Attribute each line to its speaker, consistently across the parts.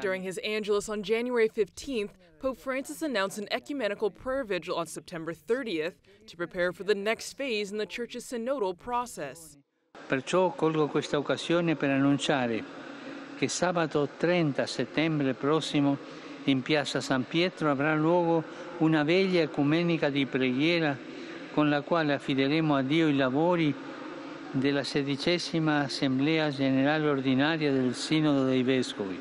Speaker 1: During his Angelus on January 15th, Pope Francis announced an ecumenical prayer vigil on September 30th to prepare for the next phase in the Church's synodal process.
Speaker 2: Perciò colgo questa occasione per annunciare che sabato 30 settembre prossimo in piazza San Pietro avrà luogo una veglia ecumenica di preghiera con la quale affideremo a Dio i lavori della sedicesima Assemblea Generale Ordinaria del Sinodo dei Vescovi.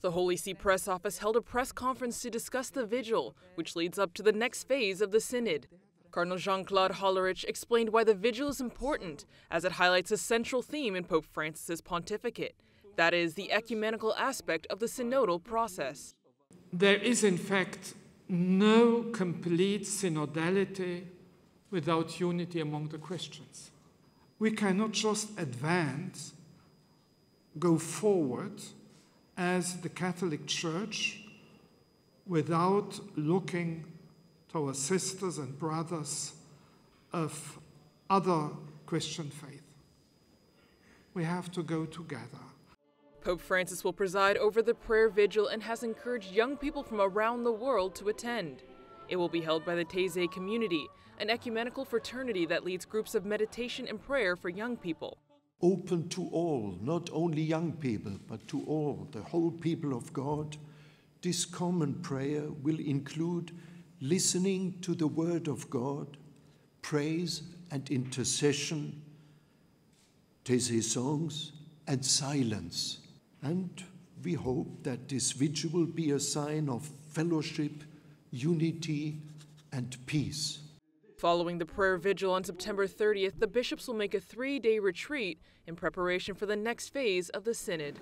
Speaker 1: The Holy See Press Office held a press conference to discuss the vigil, which leads up to the next phase of the Synod. Cardinal Jean Claude Hollerich explained why the vigil is important, as it highlights a central theme in Pope Francis's pontificate that is, the ecumenical aspect of the synodal process.
Speaker 3: There is, in fact, no complete synodality without unity among the Christians we cannot just advance, go forward as the Catholic Church without looking to our sisters and brothers of other Christian faith. We have to go together.
Speaker 1: Pope Francis will preside over the prayer vigil and has encouraged young people from around the world to attend. It will be held by the Taizé community, an ecumenical fraternity that leads groups of meditation and prayer for young people.
Speaker 4: Open to all, not only young people, but to all, the whole people of God. This common prayer will include listening to the Word of God, praise and intercession, Taizé songs, and silence. And we hope that this vigil will be a sign of fellowship unity, and peace.
Speaker 1: Following the prayer vigil on September 30th, the bishops will make a three day retreat in preparation for the next phase of the Synod.